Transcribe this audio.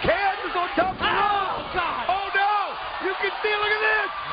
Kansas on top of the oh. God. Oh, no. You can see, look at this.